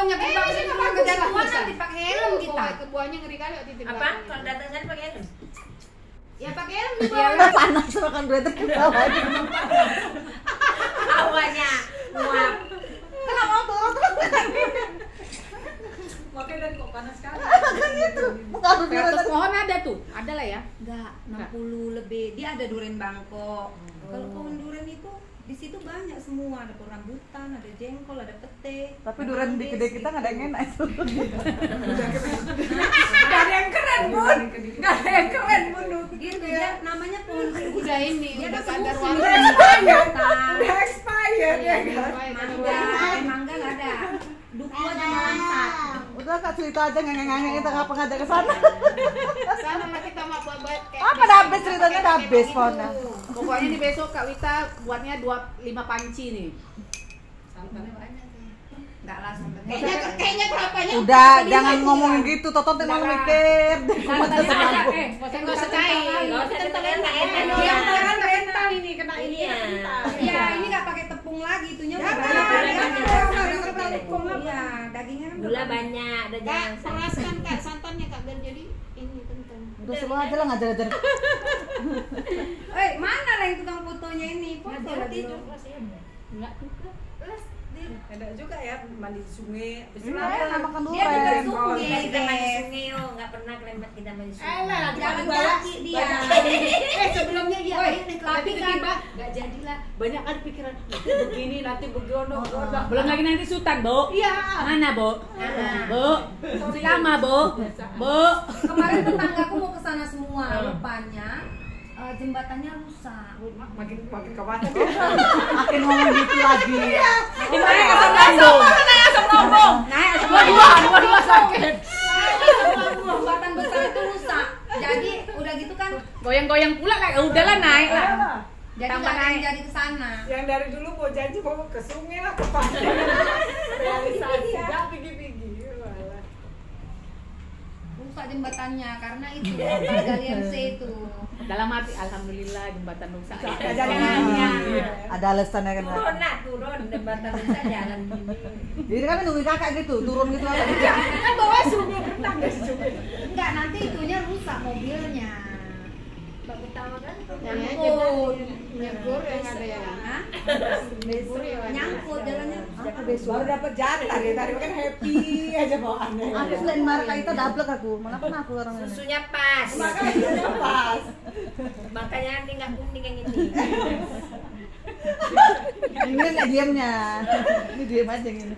bawahnya kita Eh, ke bagus jalan lah. bisa. nanti pakai helm kita. Ke buahnya ngeri kali waktu itu Apa? Kalau datang sana pakai helm? Ya pakai helm di Ya bawah. udah panas makan duit ke bawah. Awalnya muap. Kenapa mau turun terus? Makanya dari kok panas sekali. Itu bukan Di atas pohon ada tuh, ada lah ya. Enggak, 60 lebih. Dia ada duren Bangkok. Kalau pohon duren itu di situ banyak semua ada pohon rambutan, ada jengkol, ada pete. Tapi duren di kedai kita nggak ada yang enak itu. Gak ada yang keren bun. Gak ada yang keren bun. Gitu dia namanya pohon Udah ini, Dia udah ada kadar warna. sendiri. Rambutan. Udah expired ya kan. Mangga, eh, mangga nggak ada. Duku aja langsat. Udah kak cerita aja ngengeng kita ngapa ngajak ke sana. Sana lah kita mau buat buat kayak Apa dah habis ceritanya dah habis gitu. Pokoknya nih besok Kak Wita buatnya dua lima panci nih. Santannya banyak. Enggak lah santannya. Kayaknya kayaknya berapanya? Udah jangan ngomongin gitu, Totot emang mikir. Santannya ada, eh, nggak usah cair. Nggak usah nggak enak. Iya, jangan kental ini kena ini Iya. kena kental. Iya, ini nggak pakai tepung lagi, itunya Ya, udah banyak, banyak. banyak. Iya, Nggak kental tepung apa. Iya, dagingnya kan Gula banyak, ada Kak, jangan peraskan Kak santannya Kak biar jadi ini kentang. Udah semua aja lah ngajar-ngajar. Eh, mana lah yang tukang fotonya ini? Foto dulu. Enggak juga. Ada juga ya mandi di sungai. Habis itu Iya, makan. makan Dia juga sungai, Gila kita mandi sungai yo, nggak pernah kalian kita mandi sungai. Eh lah, lagi Jalan bawa. kaki dia. Eh sebelumnya iya, Woi, tapi kan- tiba nggak jadilah. Banyak kan pikiran nanti begini, nanti begono, begono. Belum lagi nanti sultan, Bu. Iya. Mana, Bu? Bu. Sama, Bu. Bu. Kemarin tetanggaku mau ke sana semua, rupanya eh, jembatannya rusak. Makin makin khawatir. Makin ngomong gitu lagi. Ini naik asam lambung. Naik asam lambung. Naik asam lambung. Dua-dua sakit. Jembatan besar itu rusak. Jadi udah gitu kan, Goyang-goyang pula kayak ya udahlah naik lah. jadi Tambah nggak ada yang naik. jadi ke sana. Yang dari dulu mau janji mau ke sungai lah ke pantai. Realisasi nggak pigi-pigi. Walah. Rusak jembatannya karena itu apa galian C itu. Dalam hati alhamdulillah jembatan rusak. Jalan Iya. lagi. Ada alasannya kan. Turun nak, turun jembatan bisa jalan gini. Jadi kan nungguin kakak gitu, turun gitu. Kan bawa sungai berenang dari sungai. Enggak, nanti itunya rusak mobilnya. Bapak tahu kan? Nyangkut. Nyebur yang ada ya. Nyebur ya. Nyangkut jalannya. Baru dapat jatah deh tadi kan happy aja bawaannya. Aku selain marka itu dablek aku, malah kan aku orang ini. Susunya pas. Makanya pas. Makanya nanti nggak kuning yang ini. Ini nggak diamnya. Ini diam aja gini.